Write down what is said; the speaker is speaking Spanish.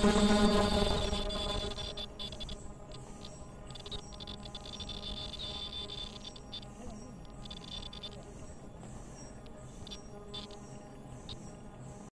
Gracias.